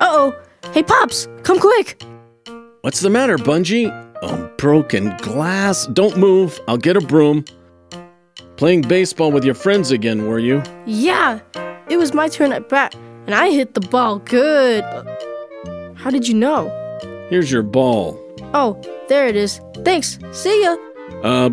Uh-oh. Hey, Pops, come quick. What's the matter, Bunjie? Oh, broken glass. Don't move. I'll get a broom. Playing baseball with your friends again, were you? Yeah, it was my turn at bat, and I hit the ball good. How did you know? Here's your ball. Oh, there it is. Thanks. See ya. Uh,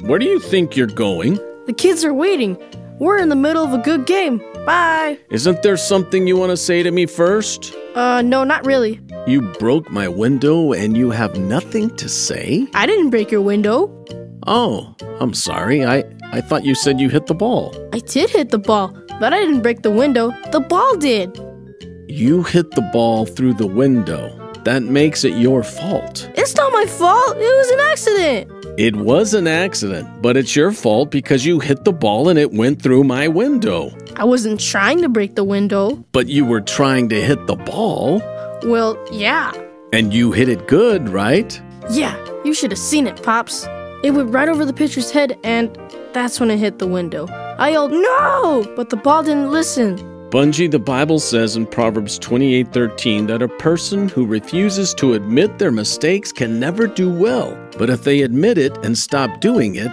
where do you think you're going? The kids are waiting. We're in the middle of a good game. Bye. Isn't there something you want to say to me first? Uh, no, not really. You broke my window and you have nothing to say? I didn't break your window. Oh, I'm sorry. I, I thought you said you hit the ball. I did hit the ball, but I didn't break the window. The ball did. You hit the ball through the window. That makes it your fault. It's not my fault. It was an accident. It was an accident, but it's your fault because you hit the ball and it went through my window. I wasn't trying to break the window. But you were trying to hit the ball. Well, yeah. And you hit it good, right? Yeah, you should have seen it, Pops. It went right over the pitcher's head, and that's when it hit the window. I yelled, No! But the ball didn't listen. Bunjie, the Bible says in Proverbs 28:13 that a person who refuses to admit their mistakes can never do well. But if they admit it and stop doing it,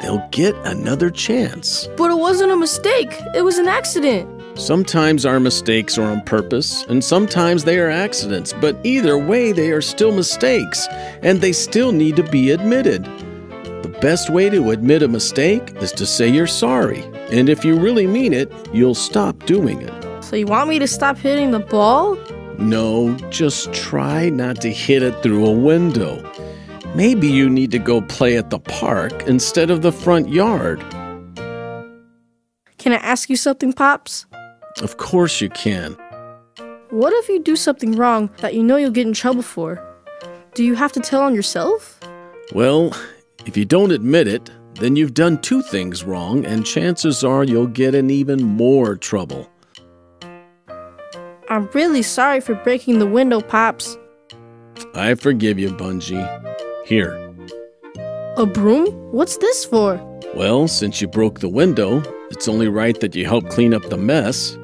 they'll get another chance. But it wasn't a mistake. It was an accident. Sometimes our mistakes are on purpose, and sometimes they are accidents, but either way, they are still mistakes, and they still need to be admitted. The best way to admit a mistake is to say you're sorry, and if you really mean it, you'll stop doing it. So you want me to stop hitting the ball? No, just try not to hit it through a window. Maybe you need to go play at the park instead of the front yard. Can I ask you something, Pops? Of course you can. What if you do something wrong that you know you'll get in trouble for? Do you have to tell on yourself? Well, if you don't admit it, then you've done two things wrong, and chances are you'll get in even more trouble. I'm really sorry for breaking the window, Pops. I forgive you, Bunjie. Here. A broom? What's this for? Well, since you broke the window, it's only right that you help clean up the mess.